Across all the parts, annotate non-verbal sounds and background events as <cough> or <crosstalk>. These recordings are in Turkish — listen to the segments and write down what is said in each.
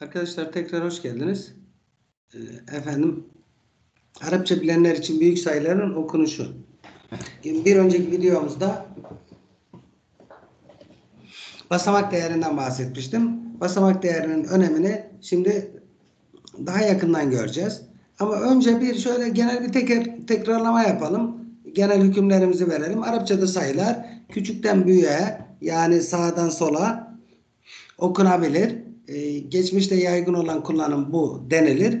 Arkadaşlar tekrar hoş geldiniz. Ee, Efendim Arapça bilenler için büyük sayıların okunuşu. Bir önceki videomuzda basamak değerinden bahsetmiştim. Basamak değerinin önemini şimdi daha yakından göreceğiz. Ama önce bir şöyle genel bir teker, tekrarlama yapalım. Genel hükümlerimizi verelim. Arapçada sayılar küçükten büyüğe yani sağdan sola okunabilir. Ee, geçmişte yaygın olan kullanım bu denilir.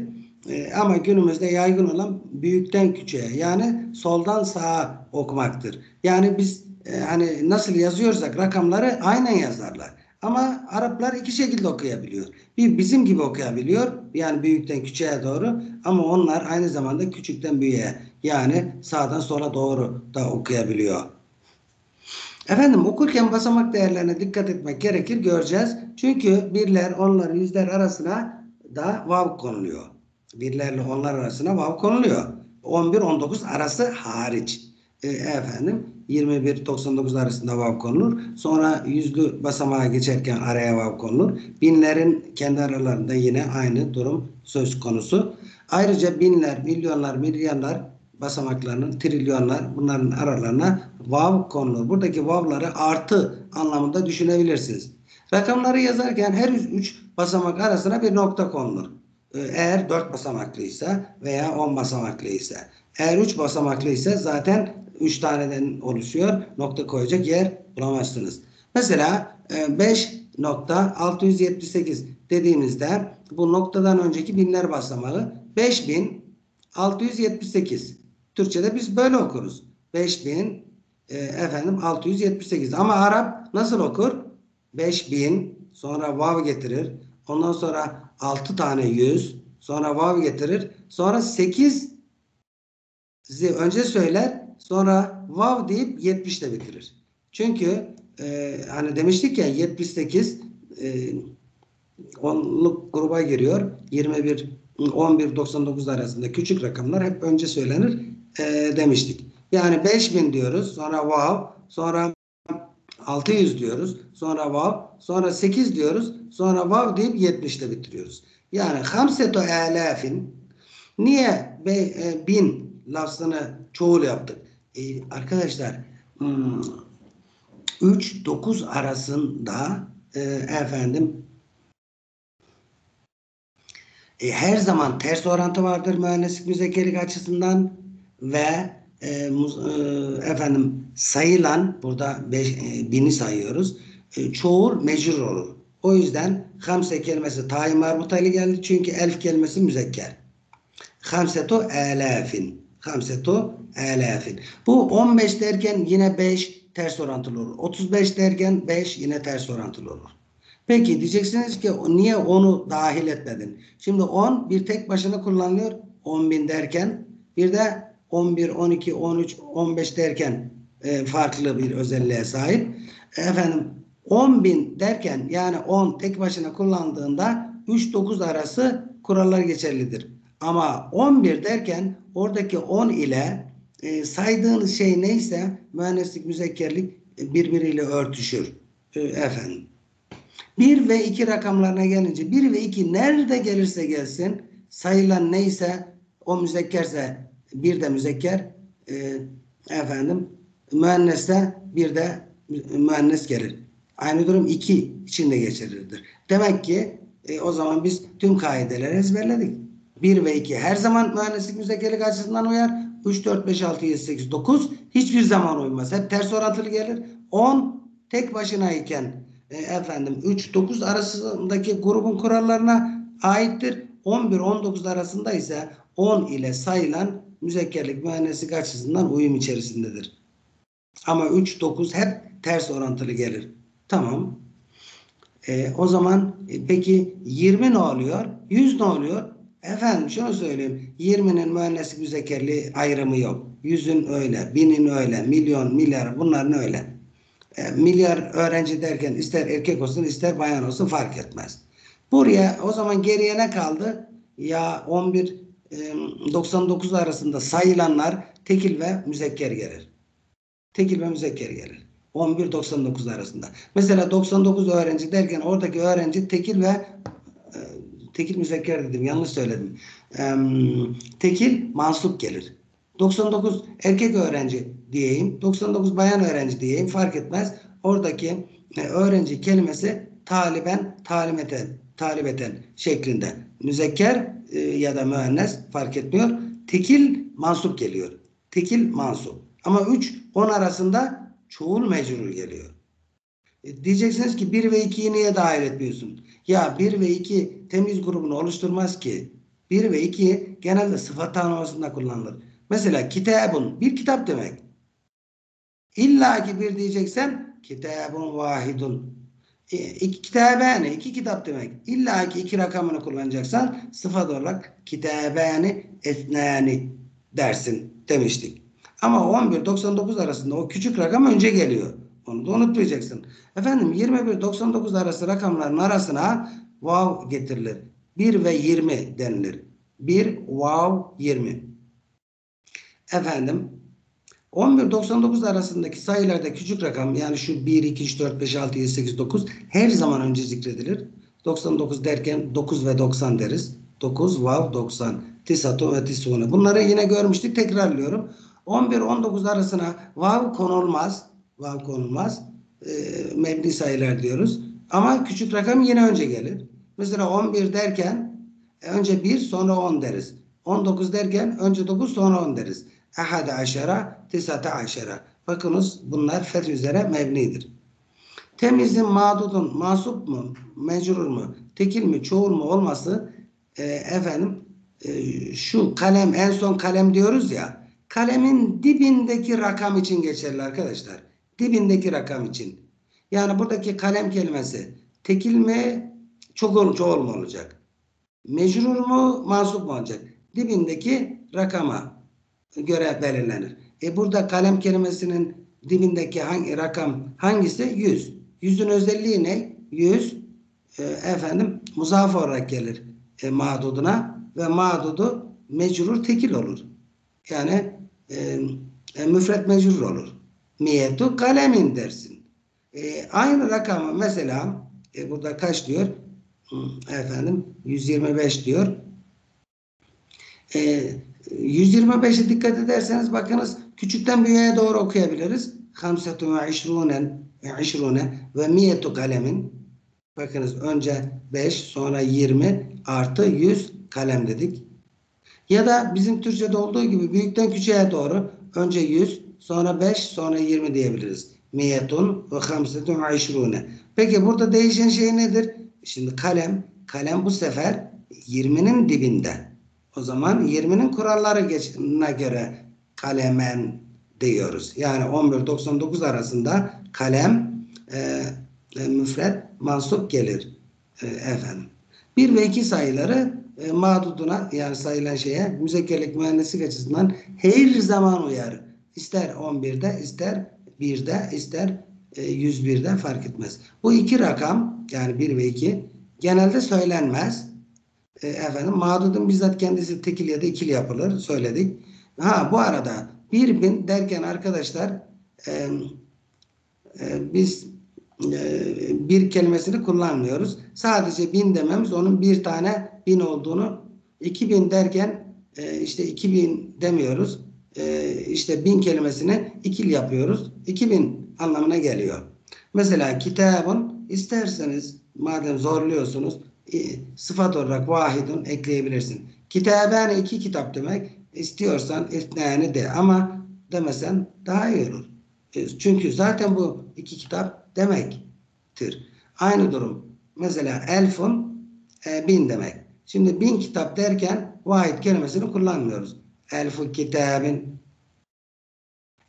Ee, ama günümüzde yaygın olan büyükten küçüğe yani soldan sağa okumaktır. Yani biz e, hani nasıl yazıyorsak rakamları aynen yazarlar. Ama Araplar iki şekilde okuyabiliyor. Bir bizim gibi okuyabiliyor. Yani büyükten küçüğe doğru. Ama onlar aynı zamanda küçükten büyüğe yani sağdan sola doğru da okuyabiliyor. Efendim okurken basamak değerlerine dikkat etmek gerekir göreceğiz. Çünkü birler, onlar, yüzler arasına da vav konuluyor. Birlerle onlar arasına vav konuluyor. 11-19 arası hariç. E, efendim 21-99 arasında vav konulur. Sonra yüzlü basamağa geçerken araya vav konulur. Binlerin kendi aralarında yine aynı durum söz konusu. Ayrıca binler, milyonlar, milyarlar basamaklarının trilyonlar bunların aralarına vav konulur. Buradaki vavları artı anlamında düşünebilirsiniz. Rakamları yazarken her üç basamak arasına bir nokta konulur. Ee, eğer dört basamaklıysa veya on basamaklıysa. Eğer üç basamaklı ise zaten üç taneden oluşuyor. Nokta koyacak yer bulamazsınız. Mesela 5.678 e, dediğimizde bu noktadan önceki binler basamağı 5678. Türkçe'de biz böyle okuruz. 5000 e, efendim 678. Ama Arap nasıl okur? 5000 sonra vav getirir. Ondan sonra 6 tane 100 sonra vav getirir. Sonra 8 önce söyler sonra vav deyip 70 de bitirir. Çünkü e, hani demiştik ya 78 e, onluk gruba giriyor. 21 11 99 arasında küçük rakamlar hep önce söylenir e, demiştik. Yani 5000 diyoruz. Sonra wow. Sonra 600 diyoruz. Sonra wow. Sonra 8 diyoruz. Sonra wow deyip 70'te bitiriyoruz. Yani hamseto elafin niye be, e, bin lafzını çoğul yaptık? E, arkadaşlar 3-9 hmm, arasında e, efendim e, her zaman ters orantı vardır mühendislik müzekkerlik açısından ve e, e, efendim sayılan burada beş, e, bini sayıyoruz. E, çoğul mecrur olur. O yüzden hamse kelimesi tayin marbutayla geldi. Çünkü elf kelimesi müzekker. Hamsetu elafin. Hamsetu elafin. Bu 15 derken yine 5 ters orantılı olur. 35 derken 5 yine ters orantılı olur. Peki diyeceksiniz ki niye onu dahil etmedin? Şimdi 10 bir tek başına kullanılıyor. 10 bin derken bir de 11, 12, 13, 15 derken e, farklı bir özelliğe sahip. Efendim 10 bin derken yani 10 tek başına kullandığında 3-9 arası kurallar geçerlidir. Ama 11 derken oradaki 10 ile e, saydığınız şey neyse mühendislik, müzekkerlik birbiriyle örtüşür. E, efendim. 1 ve 2 rakamlarına gelince 1 ve 2 nerede gelirse gelsin sayılan neyse o müzekkerse bir de müzekker e, efendim müenneste bir de müennes gelir. Aynı durum iki içinde geçerlidir. Demek ki e, o zaman biz tüm kaideleri ezberledik. 1 ve 2 her zaman mühendislik müzekkerlik açısından uyar. 3, 4, 5, 6, 7, 8, 9 hiçbir zaman uymaz. Hep ters orantılı gelir. 10 tek başına iken e, efendim 3, 9 arasındaki grubun kurallarına aittir. 11, 19 arasında ise 10 ile sayılan müzekkerlik mühendislik açısından uyum içerisindedir. Ama 3, 9 hep ters orantılı gelir. Tamam. E, o zaman e, peki 20 ne oluyor? 100 ne oluyor? Efendim şunu söyleyeyim. 20'nin mühendislik müzekkerliği ayrımı yok. 100'ün öyle, 1000'in öyle, milyon, milyar bunların öyle. E, milyar öğrenci derken ister erkek olsun ister bayan olsun fark etmez. Buraya o zaman geriye ne kaldı? Ya 11 99 arasında sayılanlar tekil ve müzekker gelir. Tekil ve müzekker gelir. 11-99 arasında. Mesela 99 öğrenci derken oradaki öğrenci tekil ve tekil müzekker dedim. Yanlış söyledim. Tekil mansup gelir. 99 erkek öğrenci diyeyim. 99 bayan öğrenci diyeyim. Fark etmez. Oradaki e, öğrenci kelimesi taliben, talim eden, talip eden şeklinde. Müzekker e, ya da müennes fark etmiyor. Tekil mansup geliyor. Tekil mansup. Ama 3 10 arasında çoğul mecrur geliyor. E, diyeceksiniz ki 1 ve 2'yi niye dahil etmiyorsun? Ya 1 ve 2 temiz grubunu oluşturmaz ki. 1 ve 2 genelde sıfat tanımlamasında kullanılır. Mesela kitabun bir kitap demek. İlla ki bir diyeceksen kitabun vahidun. E, iki kitabani iki kitap demek. İlla ki iki rakamını kullanacaksan sıfat olarak kitabani etnani dersin demiştik. Ama 11-99 arasında o küçük rakam önce geliyor. Onu da unutmayacaksın. Efendim 21-99 arası rakamların arasına vav getirilir. 1 ve 20 denilir. 1 vav 20. Efendim 11-99 arasındaki sayılarda küçük rakam yani şu 1, 2, 3, 4, 5, 6, 7, 8, 9 her zaman önce zikredilir. 99 derken 9 ve 90 deriz. 9 vav 90. Tisatu ve tisune. Bunları yine görmüştük. Tekrarlıyorum. 11-19 arasına vav konulmaz. Vav konulmaz. E, mebni sayılar diyoruz. Ama küçük rakam yine önce gelir. Mesela 11 derken önce 1 sonra 10 deriz. 19 derken önce 9 sonra 10 deriz. Ahade aşara, tisate aşara. Bakınız bunlar feth üzere mebnidir. Temizin mağdudun masup mu, mecrur mu, tekil mi, çoğul mu olması e, efendim e, şu kalem en son kalem diyoruz ya kalemin dibindeki rakam için geçerli arkadaşlar. Dibindeki rakam için. Yani buradaki kalem kelimesi tekil mi, çoğul, çoğul mu olacak? Mecrur mu, mansup mu olacak? Dibindeki rakama göre belirlenir. E burada kalem kelimesinin dibindeki hangi rakam hangisi? 100. Yüzün özelliği ne? 100 e, efendim muzaf olarak gelir e, mağduduna ve mağdudu mecrur tekil olur. Yani e, e, müfret mecrur olur. Miyetu kalemin dersin. E, aynı rakamı mesela e, burada kaç diyor? Efendim 125 diyor. E, 125'e dikkat ederseniz bakınız küçükten büyüğe doğru okuyabiliriz. Hamsetun ve işrunen işrune ve miyetu kalemin bakınız önce 5 sonra 20 artı 100 kalem dedik. Ya da bizim Türkçe'de olduğu gibi büyükten küçüğe doğru önce 100 sonra 5 sonra 20 diyebiliriz. Miyetun ve hamsetun ve işrune. Peki burada değişen şey nedir? Şimdi kalem, kalem bu sefer 20'nin dibinde. O zaman 20'nin kurallarına göre kalemen diyoruz. Yani 11-99 arasında kalem e, e, müfret mansup gelir e, efendim. 1 ve 2 sayıları e, mağduduna yani sayılan şeye müzekkerlik mühendislik açısından her zaman uyar. İster 11'de ister 1'de ister e, 101'de fark etmez. Bu iki rakam yani 1 ve 2 genelde söylenmez e, efendim mağdudun bizzat kendisi tekil ya da ikili yapılır söyledik. Ha bu arada bir bin derken arkadaşlar e, e, biz e, bir kelimesini kullanmıyoruz. Sadece bin dememiz onun bir tane bin olduğunu iki bin derken e, işte iki bin demiyoruz. E, işte bin kelimesini ikili yapıyoruz. İki bin anlamına geliyor. Mesela kitabın isterseniz madem zorluyorsunuz sıfat olarak vahidun ekleyebilirsin. Kitaben iki kitap demek. İstiyorsan itnani de ama demesen daha iyi olur. E, çünkü zaten bu iki kitap demektir. Aynı durum. Mesela elfun e, bin demek. Şimdi bin kitap derken vahid kelimesini kullanmıyoruz. Elfu kitabin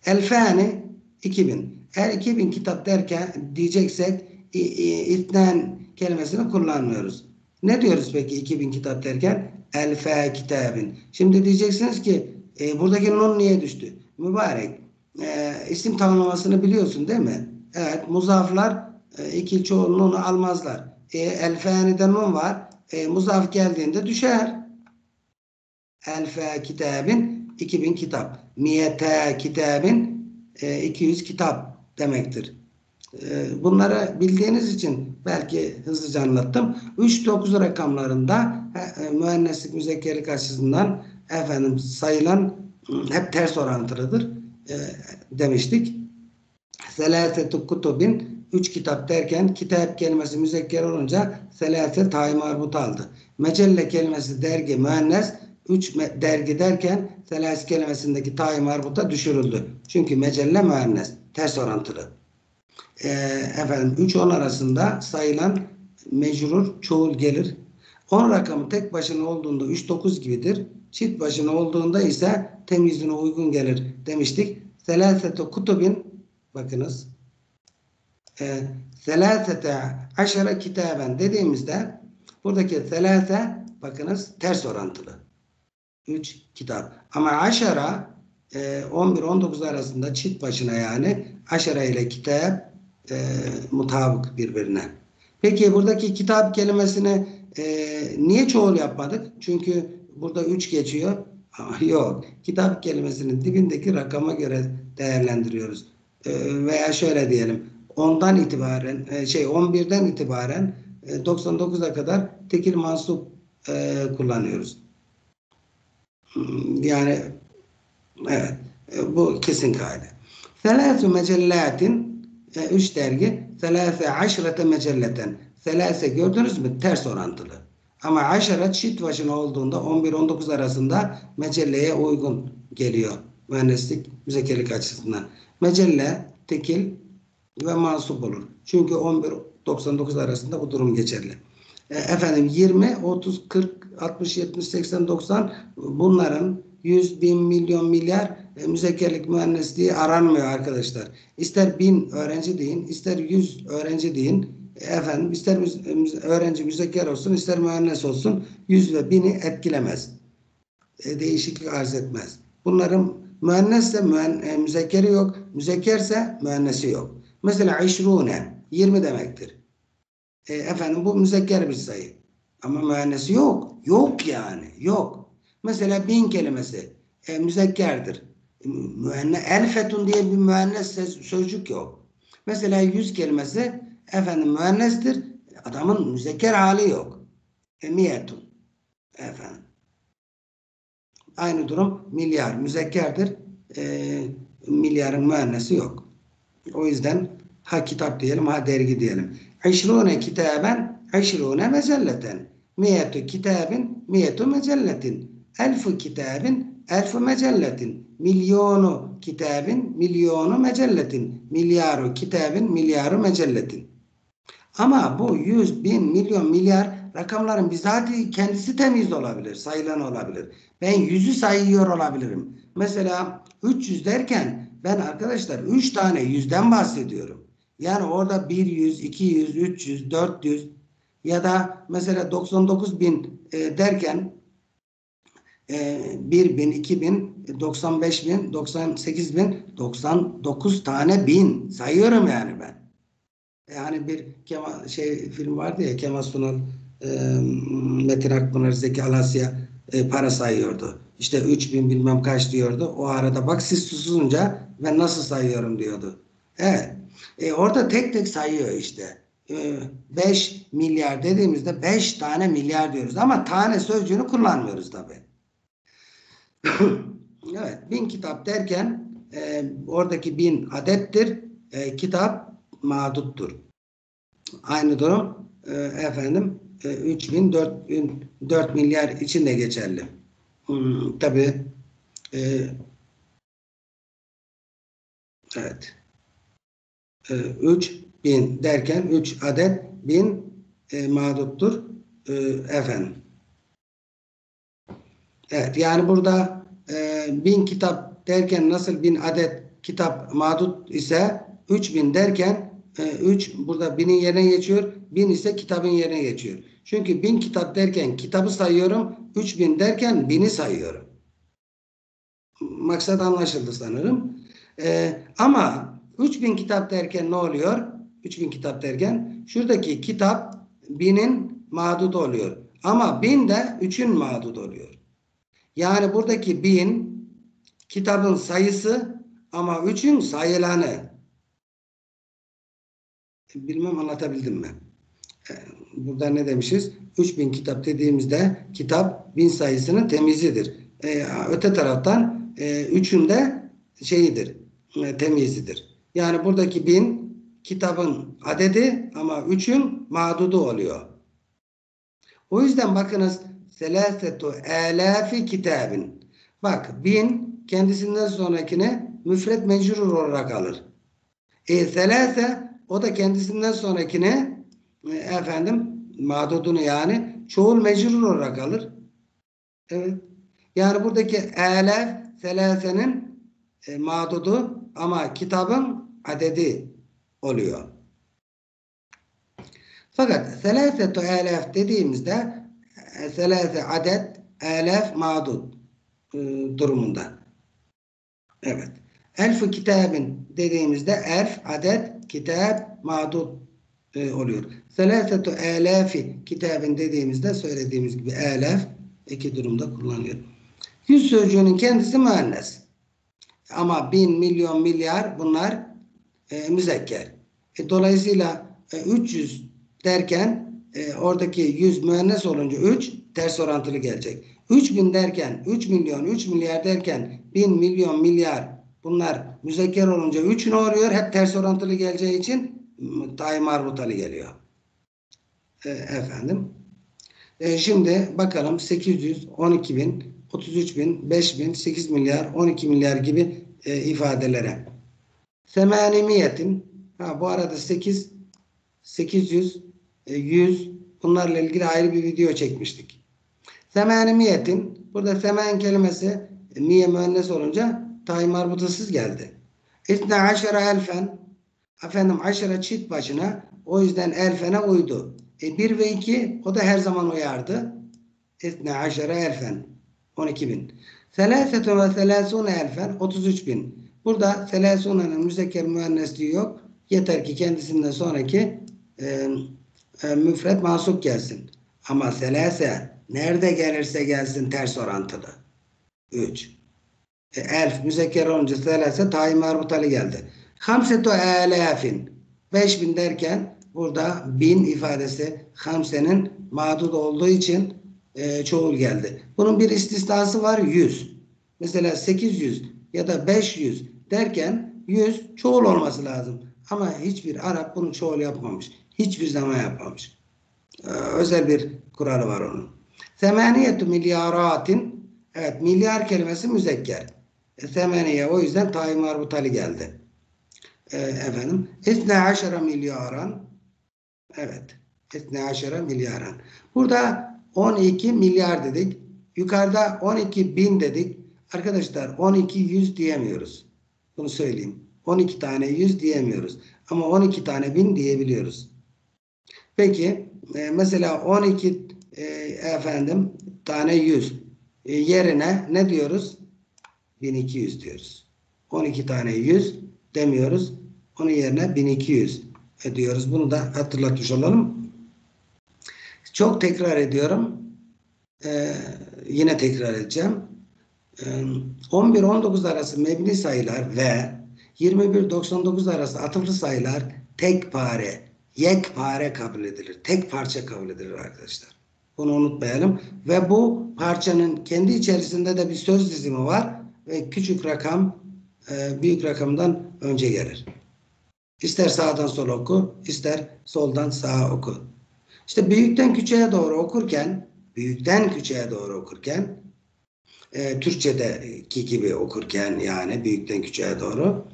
elfani 2000. Eğer 2000 kitap derken diyeceksek itnen kelimesini kullanmıyoruz. Ne diyoruz peki 2000 kitap derken? Elfe kitabin. Şimdi diyeceksiniz ki e, buradaki nun niye düştü? Mübarek. E, isim tanımlamasını biliyorsun değil mi? Evet. Muzaflar e, ikil çoğunluğunu almazlar. E, elfe'nide nun var. E, muzaf geldiğinde düşer. Elfe kitabin 2000 kitap. Miyete kitabin e, 200 kitap demektir. Ee, Bunları bildiğiniz için belki hızlıca anlattım. 3-9 rakamlarında e, mühendislik müzekkerlik açısından efendim sayılan ıı, hep ters orantılıdır e, demiştik. Selasetu kutubin 3 kitap derken kitap kelimesi müzekker olunca selase tayi marbut aldı. Mecelle kelimesi dergi müennes 3 dergi derken selase kelimesindeki tayi marbuta düşürüldü. Çünkü mecelle müennes ters orantılı e, efendim 3 10 arasında sayılan mecrur çoğul gelir. 10 rakamı tek başına olduğunda 3 9 gibidir. Çift başına olduğunda ise temizliğine uygun gelir demiştik. Selasete kutubin bakınız e, selasete aşara kitaben dediğimizde buradaki selase bakınız ters orantılı. 3 kitap. Ama aşara e, 11-19 arasında çift başına yani aşara ile kitap e, mutabık birbirine. Peki buradaki kitap kelimesini e, niye çoğul yapmadık? Çünkü burada üç geçiyor. <laughs> Yok. Kitap kelimesinin dibindeki rakama göre değerlendiriyoruz. E, veya şöyle diyelim. Ondan itibaren e, şey 11'den itibaren e, 99'a kadar tekil mansup e, kullanıyoruz. Hmm, yani evet. E, bu kesin kaide. Selâsü mecellatin e, üç dergi selâse aşrete mecelleten selâse gördünüz mü? Ters orantılı. Ama aşaret çift başına olduğunda 11-19 arasında mecelleye uygun geliyor. Mühendislik, müzekerlik açısından. Mecelle, tekil ve mansup olur. Çünkü 11-99 arasında bu durum geçerli. E, efendim 20, 30, 40, 60, 70, 80, 90 bunların 100, bin, milyon, milyar e, müzekkerlik mühendisliği aranmıyor arkadaşlar. İster bin öğrenci deyin, ister yüz öğrenci deyin. E, efendim ister müz öğrenci müzekker olsun, ister mühendis olsun yüz ve bini etkilemez. E, değişiklik arz etmez. Bunların müennisse müen e, müzekkeri yok, müzekkerse müennesi yok. Mesela işrune 20 demektir. E, efendim bu müzekker bir sayı. Ama müennesi yok. Yok yani. Yok. Mesela bin kelimesi e, müzekkerdir. Müenne, elfetun diye bir müennes sözcük yok. Mesela yüz kelimesi efendim müennestir. Adamın müzekker hali yok. Emiyetun. Efendim. Aynı durum milyar. Müzekkerdir. E, milyarın müennesi yok. O yüzden ha kitap diyelim ha dergi diyelim. İşrune kitaben işrune mecelleten. Miyetu kitabin miyetu mecelletin. Elfu kitabin elfu mecelletin. Milyonu kitabin milyonu mecelletin. Milyaru kitabin milyaru mecelletin. Ama bu yüz, bin, milyon, milyar rakamların bizatihi kendisi temiz olabilir, sayılan olabilir. Ben yüzü sayıyor olabilirim. Mesela 300 derken ben arkadaşlar 3 tane yüzden bahsediyorum. Yani orada 100, 200, 300, 400 ya da mesela 99 bin e, derken e, 1 bin, 2 bin, 95 bin, 98 bin, 99 tane bin sayıyorum yani ben. Yani bir Kemal, şey film vardı ya Kemal Sunal, e, Metin Akpınar, Zeki Alasya e, para sayıyordu. İşte 3 bin bilmem kaç diyordu. O arada bak siz susunca ben nasıl sayıyorum diyordu. Evet. E, orada tek tek sayıyor işte. 5 e, milyar dediğimizde 5 tane milyar diyoruz. Ama tane sözcüğünü kullanmıyoruz tabi. Evet. Bin kitap derken e, oradaki bin adettir. E, kitap mağduttur. Aynı durum e, efendim e, 3 bin 4, bin 4 milyar için de geçerli. Hmm, tabi e, evet. 3 ee, bin derken 3 adet bin e, mağduttur e, efendim. Evet yani burada e, bin kitap derken nasıl bin adet kitap mağdut ise 3000 derken 3 e, burada binin yerine geçiyor. Bin ise kitabın yerine geçiyor. Çünkü bin kitap derken kitabı sayıyorum. 3000 derken bini sayıyorum. Maksat anlaşıldı sanırım. Ee, ama 3000 kitap derken ne oluyor? 3000 kitap derken şuradaki kitap binin mağdut oluyor. Ama bin de üçün mağdut oluyor. Yani buradaki bin kitabın sayısı ama üçün sayılanı. bilmem anlatabildim mi? Ee, Burada ne demişiz? 3000 kitap dediğimizde kitap bin sayısının temizidir. Ee, öte taraftan e, üçün de şeyidir, e, temizidir. Yani buradaki bin kitabın adedi ama üçün mağdudu oluyor. O yüzden bakınız selasetu elafi kitabın. Bak bin kendisinden sonrakine müfret mecrur olarak alır. E selase o da kendisinden sonrakine e, efendim mağdudunu yani çoğul mecrur olarak alır. Evet. Yani buradaki elef selasenin e, mağdudu ama kitabın adedi oluyor. Fakat selasetu elef dediğimizde selase adet elef mağdud e, durumunda. Evet. Elf kitabın dediğimizde elf adet kitap mağdud e, oluyor. Selasetu elafi kitabın dediğimizde söylediğimiz gibi elef iki durumda kullanılıyor. Yüz sözcüğünün kendisi müennes. Ama bin, milyon, milyar bunlar e, müzekker. E, dolayısıyla e, 300 derken e, oradaki 100 müennes olunca 3 ters orantılı gelecek. 3000 derken 3 milyon, 3 milyar derken 1000 milyon, milyar bunlar müzekker olunca 3 ne oluyor? Hep ters orantılı geleceği için daim marbutalı geliyor. E, efendim. E, şimdi bakalım 800, 12 bin, 33 bin, 5 bin, 8 milyar, 12 milyar gibi e, ifadelere. Semanimiyetin ha, bu arada 8 800 e, 100 bunlarla ilgili ayrı bir video çekmiştik. Semanimiyetin burada semen kelimesi e, niye müennes olunca tay marbutasız geldi. İsne aşara elfen efendim aşara çift başına o yüzden elfene uydu. E, 1 ve 2 o da her zaman uyardı. İsne aşara elfen 12 bin. Selasetun ve selasune elfen 33 bin. Burada selasune'nin müzekker müennesliği yok. Yeter ki kendisinden sonraki e, e, müfret mansuk gelsin. Ama selase nerede gelirse gelsin ters orantılı. 3. E, elf müzekker olunca selase tayin marbutalı geldi. Hamsetu elafin 5000 derken burada bin ifadesi hamsenin mağdud olduğu için e, çoğul geldi. Bunun bir istisnası var 100. Mesela 800 ya da 500 derken 100 çoğul olması lazım. Ama hiçbir Arap bunu çoğul yapmamış. Hiçbir zaman yapmamış. Ee, özel bir kuralı var onun. Semaniyetu milyaratin evet milyar kelimesi müzekker. E, semaniye o yüzden tayin marbutali geldi. E, efendim. İsne aşara milyaran evet. İsne aşara milyaran. Burada 12 milyar dedik. Yukarıda 12 bin dedik. Arkadaşlar 12 yüz diyemiyoruz. Bunu söyleyeyim. 12 tane 100 diyemiyoruz. Ama 12 tane 1000 diyebiliyoruz. Peki e, mesela 12 e, efendim tane 100 e, yerine ne diyoruz? 1200 diyoruz. 12 tane 100 demiyoruz. Onun yerine 1200 diyoruz. Bunu da hatırlatmış olalım. Çok tekrar ediyorum. Ee, yine tekrar edeceğim. Ee, 11-19 arası mebni sayılar ve 21-99 arası atıflı sayılar tek pare, yek pare kabul edilir. Tek parça kabul edilir arkadaşlar. Bunu unutmayalım. Ve bu parçanın kendi içerisinde de bir söz dizimi var. Ve küçük rakam e, büyük rakamdan önce gelir. İster sağdan sola oku, ister soldan sağa oku. İşte büyükten küçüğe doğru okurken, büyükten küçüğe doğru okurken, e, Türkçedeki gibi okurken yani büyükten küçüğe doğru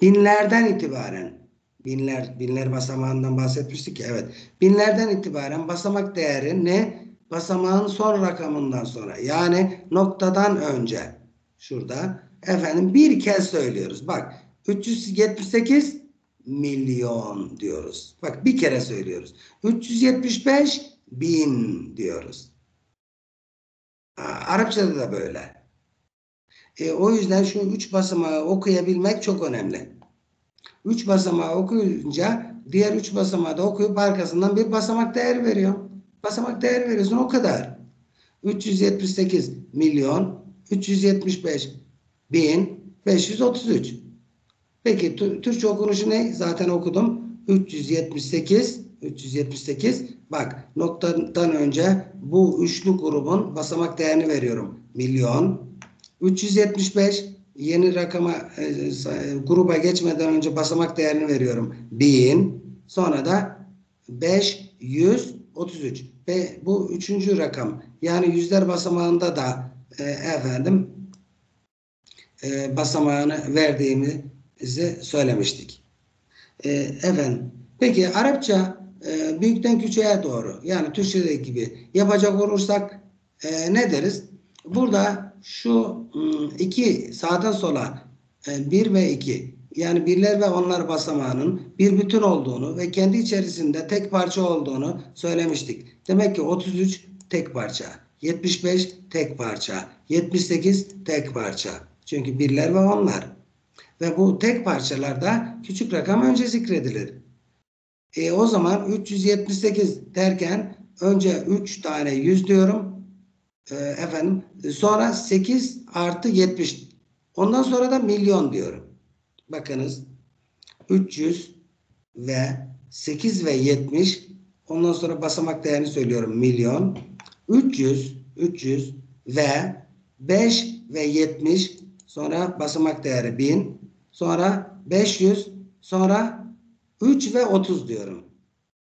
binlerden itibaren binler binler basamağından bahsetmiştik ki evet binlerden itibaren basamak değeri ne basamağın son rakamından sonra yani noktadan önce şurada efendim bir kez söylüyoruz bak 378 milyon diyoruz. Bak bir kere söylüyoruz. 375 bin diyoruz. Arapçada da böyle. E, o yüzden şu üç basamağı okuyabilmek çok önemli. Üç basamağı okuyunca diğer üç basamağı da okuyup arkasından bir basamak değer veriyor. Basamak değer veriyorsun o kadar. 378 milyon 375 bin 533. Peki Türkçe okunuşu ne? Zaten okudum. 378 378 bak noktadan önce bu üçlü grubun basamak değerini veriyorum. Milyon 375 yeni rakama e, gruba geçmeden önce basamak değerini veriyorum. 1000 sonra da 533 ve bu üçüncü rakam yani yüzler basamağında da e, efendim e, basamağını verdiğimizi söylemiştik. E, efendim peki Arapça e, büyükten küçüğe doğru yani Türkçedeki gibi yapacak olursak e, ne deriz? Burada şu ıı, iki sağdan sola e, bir ve iki yani birler ve onlar basamağının bir bütün olduğunu ve kendi içerisinde tek parça olduğunu söylemiştik. Demek ki 33 tek parça, 75 tek parça, 78 tek parça. Çünkü birler ve onlar. Ve bu tek parçalarda küçük rakam önce zikredilir. E, o zaman 378 derken önce 3 tane 100 diyorum. E, efendim sonra 8 artı 70. Ondan sonra da milyon diyorum. Bakınız 300 ve 8 ve 70 ondan sonra basamak değerini söylüyorum milyon 300 300 ve 5 ve 70 sonra basamak değeri 1000 sonra 500 sonra 3 ve 30 diyorum.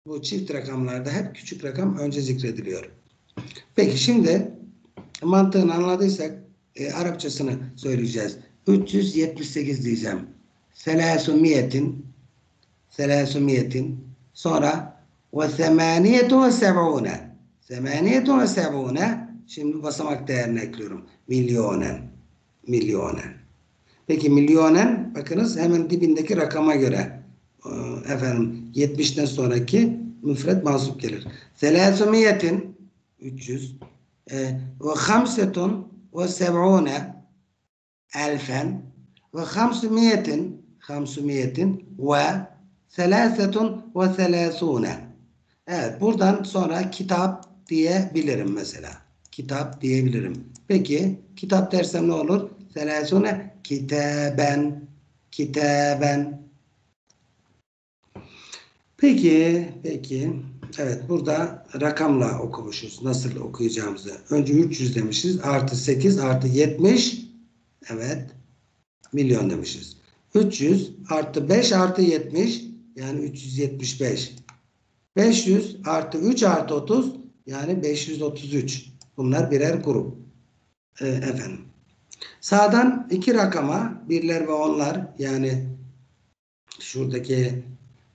Bu çift rakamlarda hep küçük rakam önce zikrediliyor. Peki şimdi mantığını anladıysak e, Arapçasını söyleyeceğiz. 378 diyeceğim. Selasumiyetin Selasumiyetin sonra ve semaniyetu ve seb'une semaniyetu ve seb'une şimdi basamak değerini ekliyorum. Milyonen milyonen. Peki milyonen bakınız hemen dibindeki rakama göre e, efendim 70'ten sonraki müfret mahsup gelir. Selasumiyetin 300 ve hamsumiyetin hamsumiyetin ve selasetun ve selasune. Evet buradan sonra kitap diyebilirim mesela. Kitap diyebilirim. Peki kitap dersem ne olur? Selasune kitaben kitaben. Peki, peki. Evet, burada rakamla okumuşuz. Nasıl okuyacağımızı. Önce 300 demişiz. Artı 8 artı 70. Evet. Milyon demişiz. 300 artı 5 artı 70 yani 375. 500 artı 3 artı 30 yani 533. Bunlar birer grup. Ee, efendim. Sağdan iki rakama birler ve onlar yani şuradaki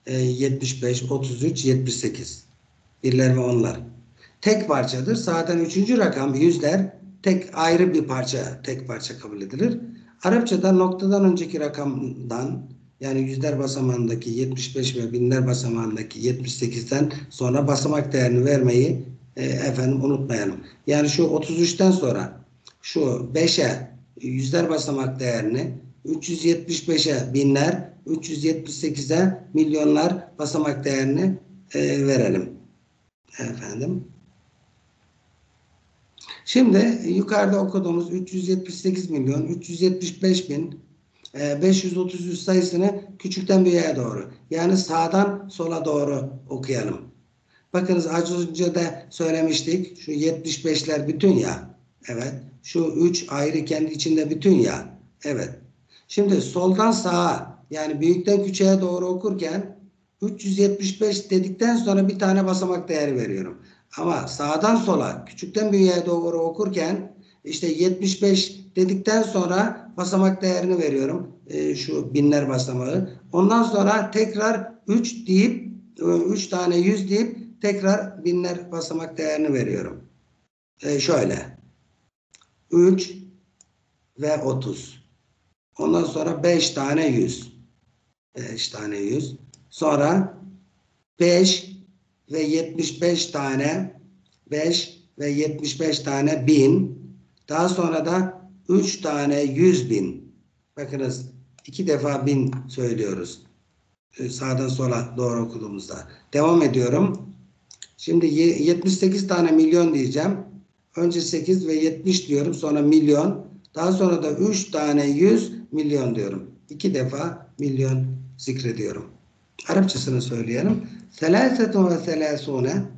e, 75, 33, 78 birler ve onlar. Tek parçadır. Sağdan üçüncü rakam yüzler tek ayrı bir parça tek parça kabul edilir. Arapçada noktadan önceki rakamdan yani yüzler basamağındaki 75 ve binler basamağındaki 78'den sonra basamak değerini vermeyi e, efendim unutmayalım. Yani şu 33'ten sonra şu 5'e yüzler basamak değerini 375'e binler 378'e milyonlar basamak değerini e, verelim. Efendim. Şimdi yukarıda okuduğumuz 378 milyon 375 bin 533 e, sayısını küçükten büyüğe doğru yani sağdan sola doğru okuyalım. Bakınız az önce de söylemiştik şu 75'ler bütün ya. Evet. Şu 3 ayrı kendi içinde bütün ya. Evet. Şimdi soldan sağa yani büyükten küçüğe doğru okurken 375 dedikten sonra bir tane basamak değeri veriyorum. Ama sağdan sola küçükten büyüğe doğru okurken işte 75 dedikten sonra basamak değerini veriyorum. E, şu binler basamağı. Ondan sonra tekrar 3 deyip 3 tane 100 deyip tekrar binler basamak değerini veriyorum. E, şöyle. 3 ve 30. Ondan sonra 5 tane 100. 5 tane 100. Sonra 5 ve 75 tane 5 ve 75 tane bin. Daha sonra da 3 tane 100 bin. Bakınız iki defa bin söylüyoruz. Ee, sağdan sola doğru okuduğumuzda. Devam ediyorum. Şimdi 78 tane milyon diyeceğim. Önce 8 ve 70 diyorum. Sonra milyon. Daha sonra da 3 tane 100 milyon diyorum. İki defa milyon zikrediyorum. Arapçasını söyleyelim. Selâsetun ve selâsûne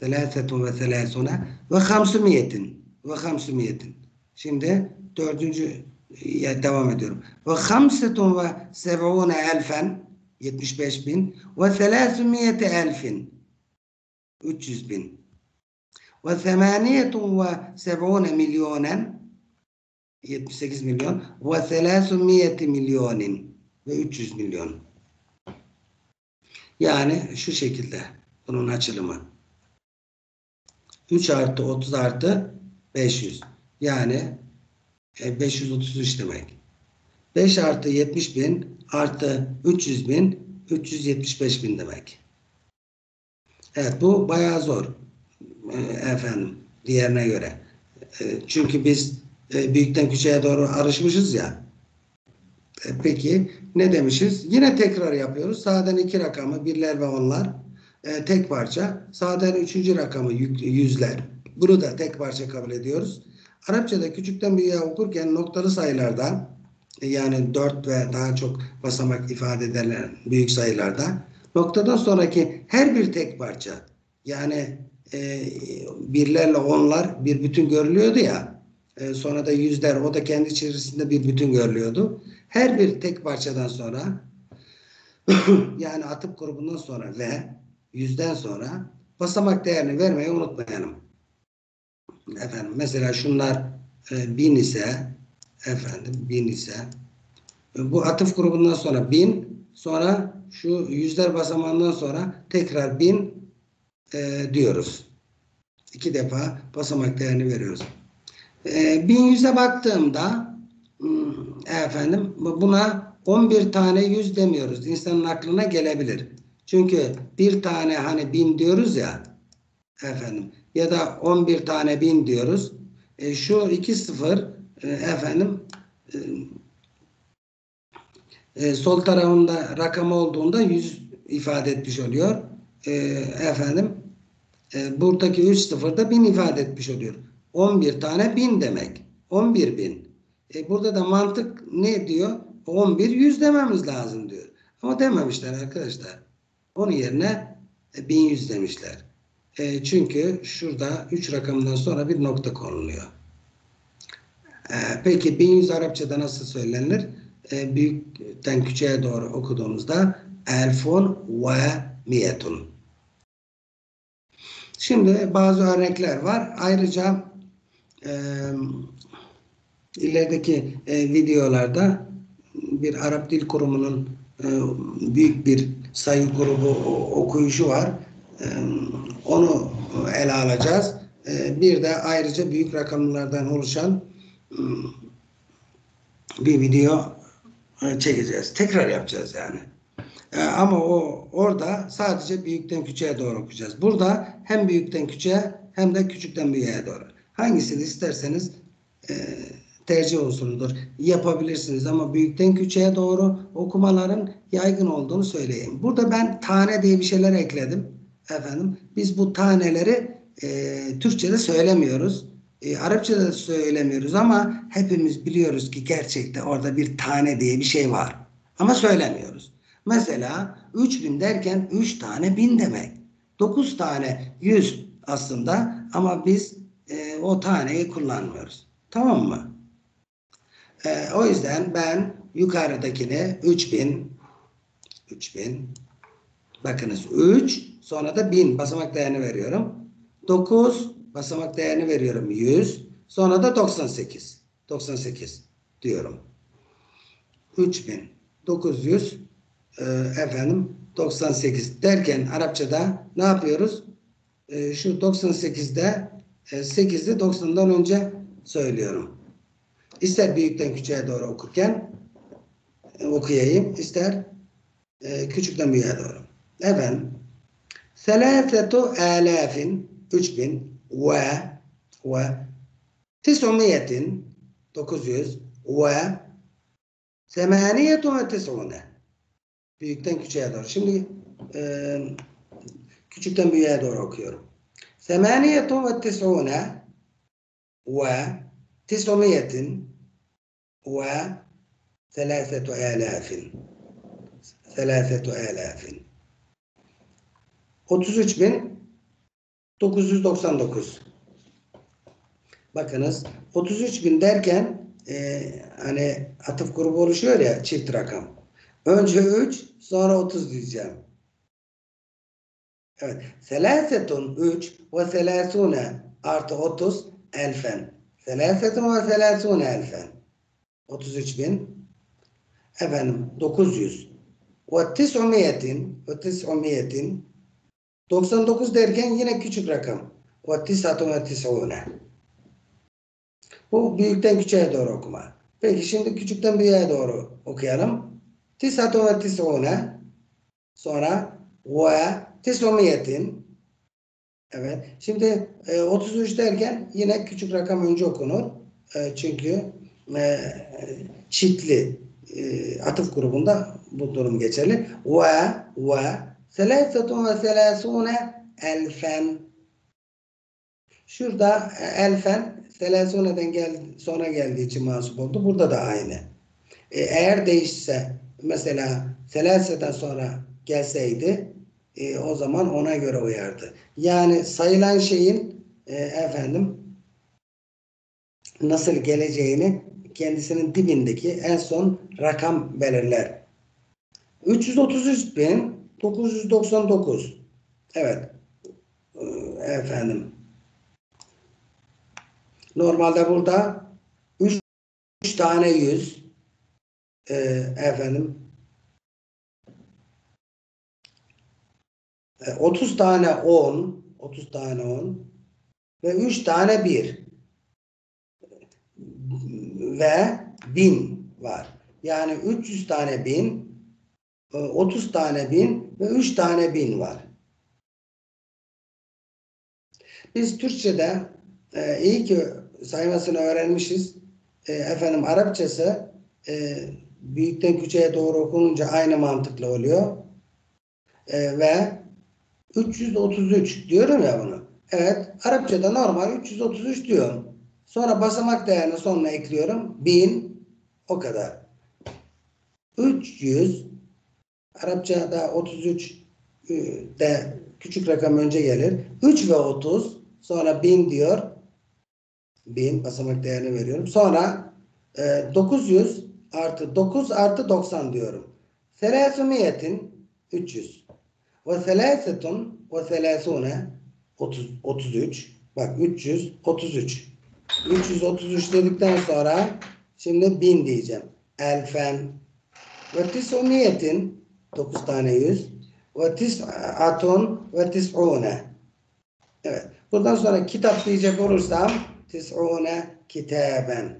Selâsetun ve selâsûne ve hamsumiyetin ve hamsumiyetin. Şimdi dördüncü ya devam ediyorum. Ve hamsetun ve seb'ûne elfen 75 bin ve selâsumiyete elfin 300 bin ve semaniyetun ve seb'ûne milyonen 78 milyon ve selâsumiyeti milyonin ve 300 milyon. Yani şu şekilde bunun açılımı. 3 artı 30 artı 500. Yani 533 demek. 5 artı 70 bin artı 300 bin 375 bin demek. Evet bu bayağı zor efendim diğerine göre. Çünkü biz büyükten küçüğe doğru arışmışız ya. Peki ne demişiz? Yine tekrar yapıyoruz. Sağdan iki rakamı birler ve onlar tek parça. Sağdan üçüncü rakamı yüzler. Bunu da tek parça kabul ediyoruz. Arapçada küçükten büyüğe okurken noktalı sayılarda yani 4 ve daha çok basamak ifade eden büyük sayılarda noktadan sonraki her bir tek parça yani e, birlerle onlar bir bütün görülüyordu ya e, sonra da yüzler o da kendi içerisinde bir bütün görülüyordu. Her bir tek parçadan sonra <clears throat> yani atıp grubundan sonra ve yüzden sonra basamak değerini vermeyi unutmayalım. Efendim mesela şunlar e, bin ise efendim bin ise e, bu atıf grubundan sonra bin sonra şu yüzler basamağından sonra tekrar bin e, diyoruz. İki defa basamak değerini veriyoruz. E, bin yüze baktığımda hmm, efendim buna 11 tane yüz demiyoruz. İnsanın aklına gelebilir. Çünkü bir tane hani bin diyoruz ya efendim ya da 11 tane bin diyoruz. E, şu iki sıfır e, efendim e, e, sol tarafında rakam olduğunda 100 ifade etmiş oluyor. E, efendim e, buradaki 3 sıfırda 1000 ifade etmiş oluyor. 11 tane 1000 demek. 11 bin. E, burada da mantık ne diyor? 11 100 dememiz lazım diyor. Ama dememişler arkadaşlar. Onun yerine e, 1100 demişler. E, çünkü şurada 3 rakamından sonra bir nokta konuluyor. E, peki 1100 Arapçada nasıl söylenir? E, büyükten küçüğe doğru okuduğumuzda elfun ve miyetun. Şimdi bazı örnekler var. Ayrıca e, ilerideki e, videolarda bir Arap Dil Kurumu'nun e, büyük bir sayı grubu okuyuşu var. E, onu ele alacağız. E, bir de ayrıca büyük rakamlardan oluşan e, bir video e, çekeceğiz. Tekrar yapacağız yani. E, ama o orada sadece büyükten küçüğe doğru okuyacağız. Burada hem büyükten küçüğe hem de küçükten büyüğe doğru. Hangisini isterseniz e, tercih unsurudur. Yapabilirsiniz ama büyükten küçüğe doğru okumaların yaygın olduğunu söyleyeyim. Burada ben tane diye bir şeyler ekledim. Efendim biz bu taneleri e, Türkçe'de söylemiyoruz. E, Arapçada da söylemiyoruz ama hepimiz biliyoruz ki gerçekte orada bir tane diye bir şey var. Ama söylemiyoruz. Mesela 3000 derken 3 tane bin demek. 9 tane 100 aslında ama biz e, o taneyi kullanmıyoruz. Tamam mı? E, o yüzden ben yukarıdakini 3000 3000 bakınız 3 sonra da 1000 basamak değerini veriyorum. 9 basamak değerini veriyorum 100 sonra da 98 98 diyorum. 3900 e, efendim 98 derken Arapçada ne yapıyoruz? E, şu 98'de e, 8'i 90'dan önce söylüyorum. İster büyükten küçüğe doğru okurken e, okuyayım, ister e, küçükten büyüğe doğru. Efendim Selâsetu âlâfin 3000 ve ve tisumiyetin 900 ve semaniyetun ve tisune büyükten küçüğe doğru. Şimdi e, küçükten büyüğe doğru okuyorum. Semaniyetun ve tisune ve tisumiyetin selâsetu âlâfin Selasetu elafin. 33.999. Bakınız 33.000 derken e, hani atıf grubu oluşuyor ya çift rakam. Önce 3 sonra 30 diyeceğim. Evet. Selasetun 3 ve selasune artı 30 elfen. Selasetun ve selasune elfen. 33 bin. Efendim 900. Ve tis'umiyetin ve tis'umiyetin 99 derken yine küçük rakam. Ve tis'atun ve tis'une. Bu büyükten küçüğe doğru okuma. Peki şimdi küçükten büyüğe doğru okuyalım. Tis'atun ve tis'une sonra ve tis'umiyetin Evet. Şimdi e, 33 derken yine küçük rakam önce okunur. E, çünkü e, çiftli e, atıf grubunda bu durum geçerli. Ve ve selâsetun ve selâsûne elfen Şurada e, elfen selâsûne'den gel, sonra geldiği için mansup oldu. Burada da aynı. E, eğer değişse mesela selâseden sonra gelseydi e, o zaman ona göre uyardı. Yani sayılan şeyin e, efendim nasıl geleceğini kendisinin dibindeki en son rakam belirler. 333.999 Evet. E, efendim. Normalde burada 3 tane 100 e, efendim 30 tane 10, 30 tane 10 ve 3 tane 1 ve 1000 var. Yani 300 tane 1000, 30 tane 1000 ve 3 tane 1000 var. Biz Türkçe'de e, iyi ki saymasını öğrenmişiz. E, efendim Arapçası e, büyükten küçüğe doğru okununca aynı mantıklı oluyor. E, ve 333 diyorum ya bunu. Evet. Arapçada normal 333 diyorum. Sonra basamak değerini sonuna ekliyorum. 1000 o kadar. 300 Arapçada 33 e, de küçük rakam önce gelir. 3 ve 30 sonra 1000 diyor. 1000 basamak değerini veriyorum. Sonra e, 900 artı 9 artı 90 diyorum. Selasumiyetin 300. Ve selâsetun ve selâsûne 33 bak 333 333 dedikten sonra şimdi 1000 diyeceğim. Elfen ve tisuniyetin 9 tane 100 ve tis'atun e, ve tis'une Evet. Buradan sonra kitap diyecek olursam tis'une kitaben.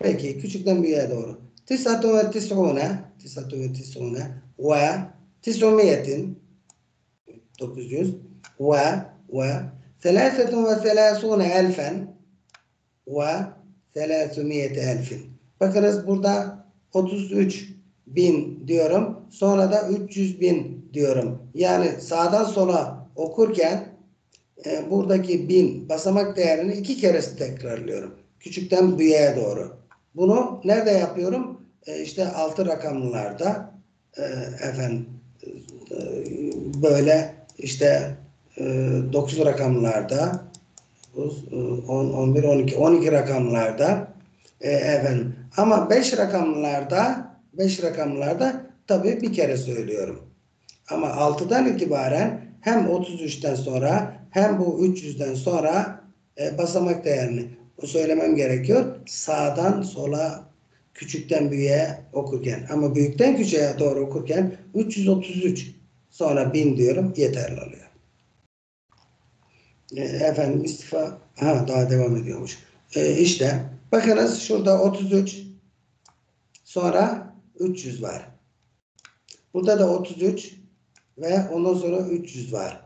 Peki küçükten büyüğe doğru. Tis'atun ve tis'une tis'atun ve tis'une ve tisumiyetin 900 ve ve 33 ve 30 elfen ve 300 elfin. Bakınız burada 33 bin diyorum. Sonra da 300 bin diyorum. Yani sağdan sola okurken e, buradaki bin basamak değerini iki kere tekrarlıyorum. Küçükten büyüğe doğru. Bunu nerede yapıyorum? E, işte altı rakamlılarda e, efendim e, böyle işte e, 9 rakamlarda 10, 11, 12, 12 rakamlarda e, efendim ama 5 rakamlarda 5 rakamlarda tabii bir kere söylüyorum. Ama 6'dan itibaren hem 33'ten sonra hem bu 300'den sonra e, basamak değerini söylemem gerekiyor. Sağdan sola küçükten büyüğe okurken ama büyükten küçüğe doğru okurken 333 Sonra bin diyorum yeterli oluyor. E, efendim istifa ha daha devam ediyormuş. E, işte bakınız şurada 33 sonra 300 var. Burada da 33 ve ondan sonra 300 var.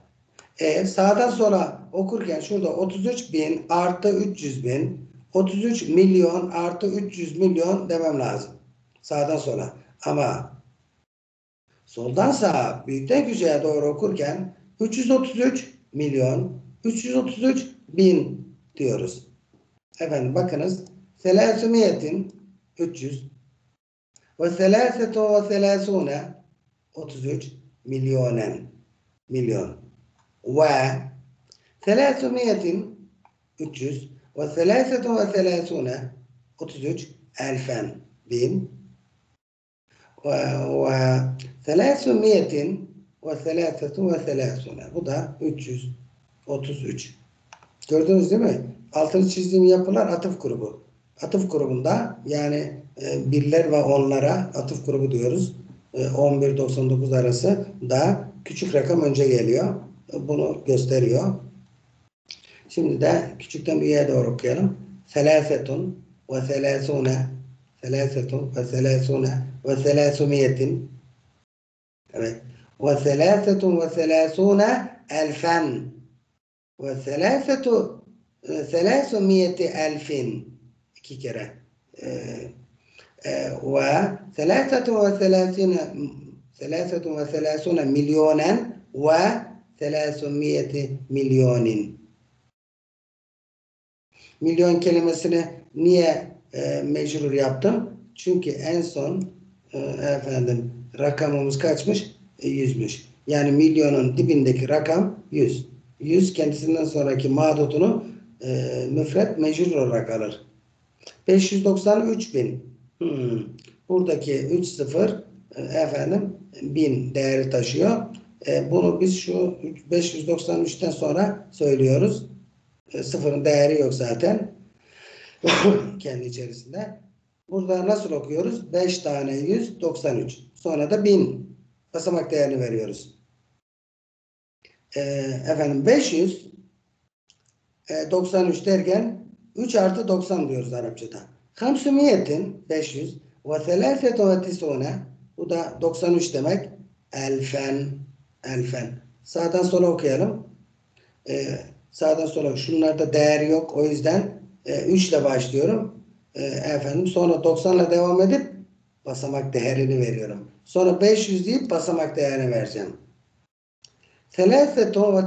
E, sağdan sola okurken şurada 33 bin artı 300 bin 33 milyon artı 300 milyon demem lazım. Sağdan sola. Ama soldan sağa büyükten küçüğe doğru okurken 333 milyon 333 bin diyoruz. Efendim bakınız selasumiyetin 300 ve selasetu ve selasune 33 milyonen milyon ve 300 300 ve 33 33 elfen bin ve, ve 300 ve 33 bu da 333 gördünüz değil mi? Altını çizdiğim yapılar atıf grubu. Atıf grubunda yani e, birler ve onlara atıf grubu diyoruz. E, 11-99 arası da küçük rakam önce geliyor. E, bunu gösteriyor. Şimdi de küçükten büyüğe doğru okuyalım. Selasetun ve selasune selasetun ve selasune ve selasumiyetin evet ve selasetun ve selasune elfen selasetu selasumiyeti elfin iki kere e, e, ve selasatu ve selasune selasatu ve selasune milyonen ve selasumiyeti milyonin milyon kelimesini niye e, mecrur yaptım? Çünkü en son e, efendim rakamımız kaçmış? E, yüzmüş. Yani milyonun dibindeki rakam yüz. Yüz kendisinden sonraki mağdutunu e, müfret mecrur olarak alır. 593 bin. Hmm. Buradaki 3 sıfır e, efendim bin değeri taşıyor. E, bunu biz şu 593'ten sonra söylüyoruz. E, sıfırın değeri yok zaten. <coughs> Kendi içerisinde. Burada nasıl okuyoruz? 5 tane 100, 93. Sonra da 1000 basamak değerini veriyoruz. E, efendim 500 e, 93 derken 3 artı 90 diyoruz Arapçada. Hamsumiyetin 500 ve selâfetu ve tisûne bu da 93 demek. Elfen elfen. Sağdan sola okuyalım. Ee, sağdan sola şunlarda değer yok. O yüzden e, 3 ile başlıyorum. E, efendim sonra 90 ile devam edip basamak değerini veriyorum. Sonra 500 deyip basamak değerini vereceğim.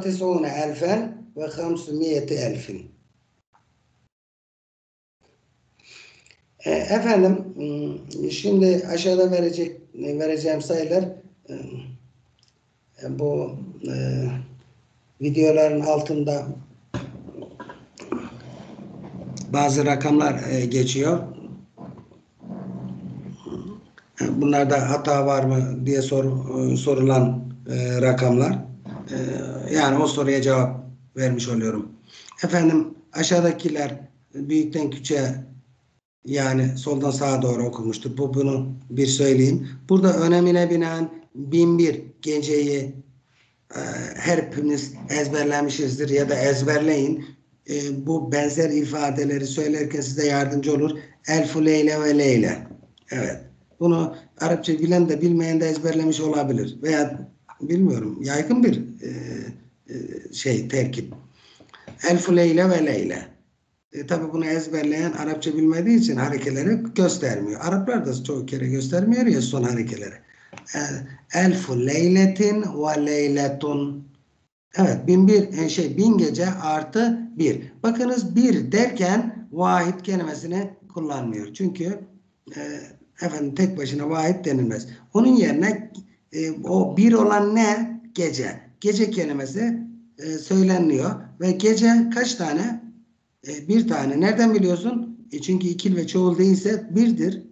Tisûne elfen ve hamsumiyeti elfin. E, efendim şimdi aşağıda verecek vereceğim sayılar e, bu e, videoların altında bazı rakamlar e, geçiyor. E, bunlarda hata var mı diye sor, sorulan e, rakamlar. E, yani o soruya cevap vermiş oluyorum. Efendim aşağıdakiler büyükten küçüğe yani soldan sağa doğru okumuştur. Bu bunu bir söyleyeyim. Burada önemine binen bin bir geceyi e, hepimiz ezberlemişizdir ya da ezberleyin. E, bu benzer ifadeleri söylerken size yardımcı olur. Elfu leyle ve leyle. Evet. Bunu Arapça bilen de bilmeyen de ezberlemiş olabilir. Veya bilmiyorum yaygın bir e, e, şey terkip. Elfu leyle ve leyle. E, tabi bunu ezberleyen Arapça bilmediği için harekeleri göstermiyor. Araplar da çok kere göstermiyor ya son harekeleri. E, elfu leyletin ve leyletun. Evet bin bir e, şey bin gece artı bir. Bakınız bir derken vahid kelimesini kullanmıyor. Çünkü e, efendim tek başına vahid denilmez. Onun yerine e, o bir olan ne? Gece. Gece kelimesi e, söyleniliyor. Ve gece kaç tane? E, bir tane. Nereden biliyorsun? E, çünkü ikil ve çoğul değilse birdir.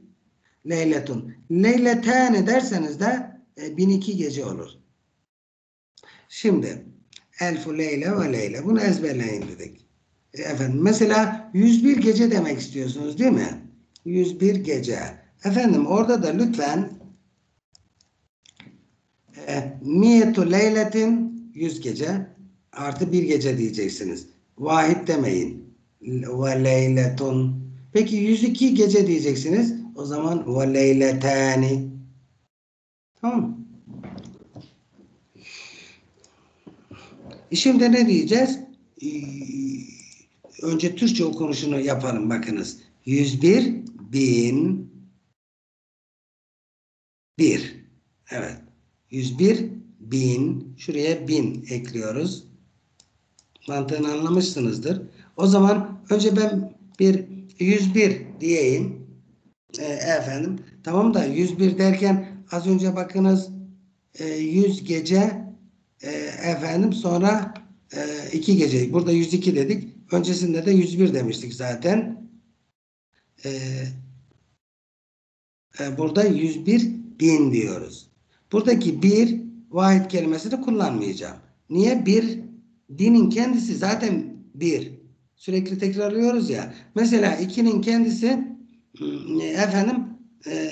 Leyletun. Leyletane derseniz de e, bin iki gece olur. Şimdi elfu leyle ve leyle. Bunu ezberleyin dedik. E, efendim mesela 101 gece demek istiyorsunuz değil mi? 101 gece. Efendim orada da lütfen miyetu leyletin 100 gece artı bir gece diyeceksiniz. Vahid demeyin. Ve leyletun. Peki 102 gece diyeceksiniz. O zaman ve leyletani. Tamam e Şimdi ne diyeceğiz? Ee, önce Türkçe okunuşunu yapalım bakınız. 101 bin bir. Evet. 101 bin. Şuraya bin ekliyoruz. Mantığını anlamışsınızdır. O zaman önce ben bir 101 diyeyim. E, efendim. Tamam da 101 derken az önce bakınız e, 100 gece e, efendim sonra e, 2 gece. Burada 102 dedik. Öncesinde de 101 demiştik zaten. E, e, burada 101 bin diyoruz. Buradaki bir vahid kelimesini kullanmayacağım. Niye? Bir binin kendisi zaten bir. Sürekli tekrarlıyoruz ya. Mesela 2'nin kendisi hmm, efendim e,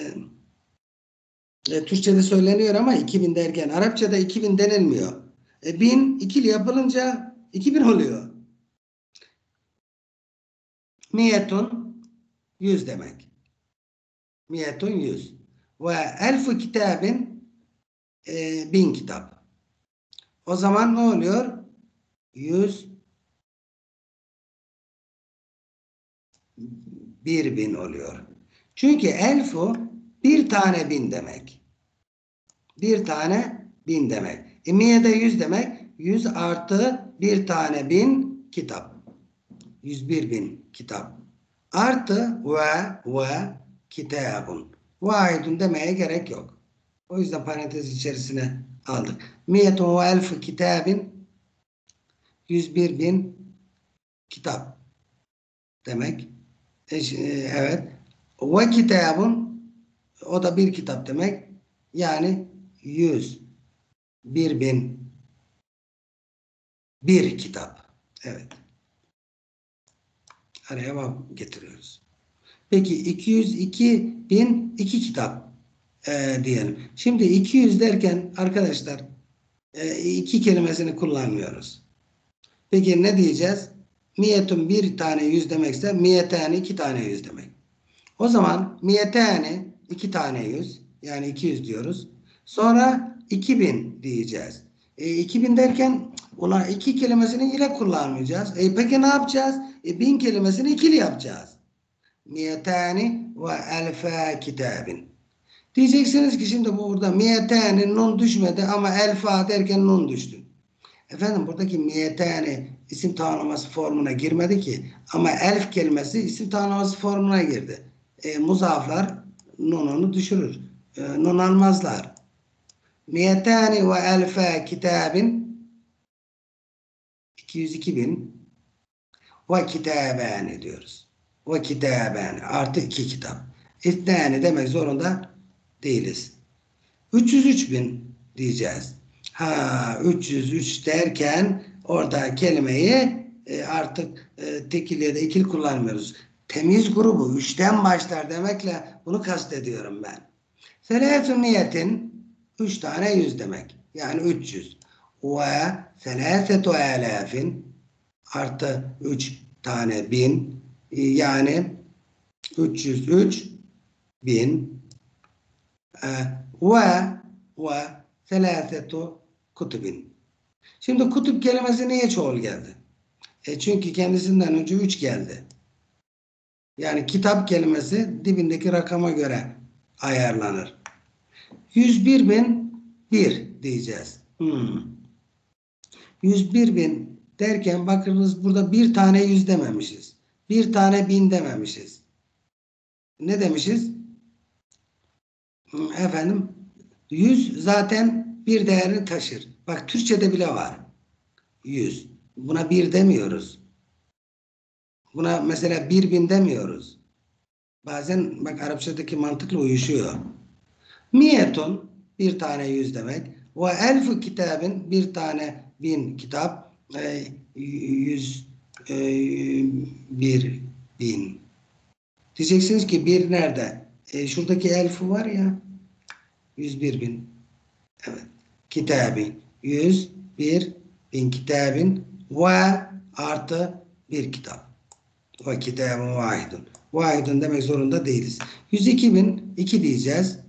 e, Türkçe'de söyleniyor ama 2000 derken Arapçada 2000 denilmiyor. E, 1000 ikili yapılınca 2000 oluyor. Miyetun 100 demek. Miyetun 100. Ve elfu kitabın e, bin kitap. O zaman ne oluyor? 100 bir bin oluyor. Çünkü elfu bir tane bin demek. Bir tane bin demek. E, de yüz demek. Yüz artı bir tane bin kitap. Yüz bir bin kitap. Artı ve ve kitabun. Vahidun demeye gerek yok. O yüzden parantez içerisine aldık. Miyetun ve elfu kitabin 101 bin kitap demek. E, evet. Ve kitabun o da bir kitap demek. Yani 100 bir bin bir kitap. Evet. Araya getiriyoruz. Peki 202 bin iki kitap e, diyelim. Şimdi 200 derken arkadaşlar e, iki kelimesini kullanmıyoruz. Peki ne diyeceğiz? Miyetun bir tane yüz demekse miyetani iki tane yüz demek. O zaman miyetani iki tane yüz yani 200 diyoruz. Sonra 2000 diyeceğiz. E, 2000 derken ulan iki kelimesini yine kullanmayacağız. E, peki ne yapacağız? E, bin kelimesini ikili yapacağız. Miyetani ve elfe kitabin. Diyeceksiniz ki şimdi burada miyetani nun düşmedi ama elfa derken nun düştü. Efendim buradaki miyetani isim tanımlaması formuna girmedi ki. Ama elf kelimesi isim tanımlaması formuna girdi. E, muzaflar nununu düşürür. E, nun almazlar. Miyetani ve elfe kitabin 202 bin ve kitabani diyoruz. Ve kitabani artı iki kitap. İtnani demek zorunda değiliz. 303 bin diyeceğiz. Ha 303 derken orada kelimeyi e, artık e, tekil ya da ikil kullanmıyoruz. Temiz grubu üçten başlar demekle bunu kastediyorum ben. Selâsü niyetin üç tane yüz demek. Yani 300. Ve selâsetu alâfin artı üç tane bin yani 303 bin ve ve selâsetu kutubin. Şimdi kutup kelimesi niye çoğul geldi? E çünkü kendisinden önce üç geldi. Yani kitap kelimesi dibindeki rakama göre ayarlanır. 101 bin bir diyeceğiz. Hmm. 101 bin derken bakınız burada bir tane yüz dememişiz. Bir tane bin dememişiz. Ne demişiz? Efendim yüz zaten bir değerini taşır. Bak Türkçe'de bile var. Yüz. Buna bir demiyoruz. Buna mesela bir bin demiyoruz. Bazen bak Arapçadaki mantıkla uyuşuyor. Miyetun bir tane yüz demek. Ve elfu kitabın bir tane bin kitap. E, yüz e, bir bin. Diyeceksiniz ki bir nerede? E, şuradaki elfu var ya. Yüz bir bin. Evet. Yüz bir bin kitabın ve artı bir kitap. Ve kitabın vahidun. Vahidun demek zorunda değiliz. 102 bin 2 diyeceğiz.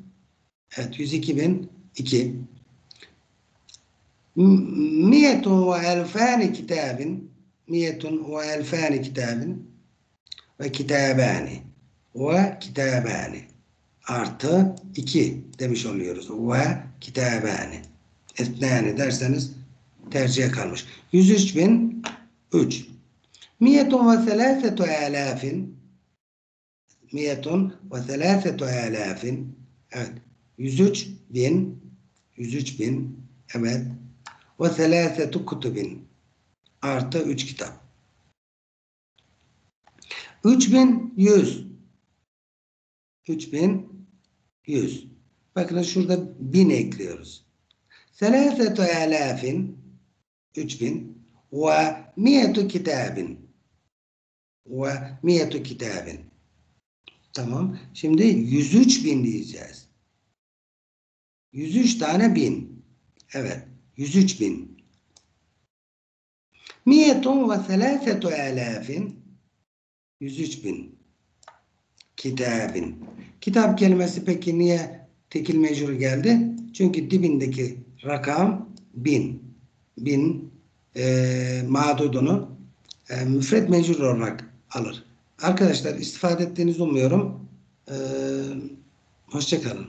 Evet 102 bin 2. Miyetun ve elfani kitabın miyetun ve elfani kitabın ve kitabani ve kitabani artı 2 demiş oluyoruz. Ve kitabani etnani derseniz tercihe kalmış. 103 bin 3. Miyetun ve selâsetu alâfin Miyetun ve selâsetu alâfin Evet. 103 bin 103 bin. Evet. Ve selâsetu kutubin. Artı 3 kitap. 3100. 3100. Bakın şurada 1000 ekliyoruz. Selâsetu elâfin 3000 ve miyetu kitabin ve miyetu kitabin. Tamam. Şimdi 103 bin diyeceğiz. 103 tane bin. Evet. 103 bin. Miyetun ve selâsetu elâfin 103 bin. Kitabin. Kitap kelimesi peki niye tekil mecrur geldi? Çünkü dibindeki rakam bin. Bin e, mağdudunu e, müfret mecrur olarak alır. Arkadaşlar istifade ettiğinizi umuyorum. E, hoşçakalın.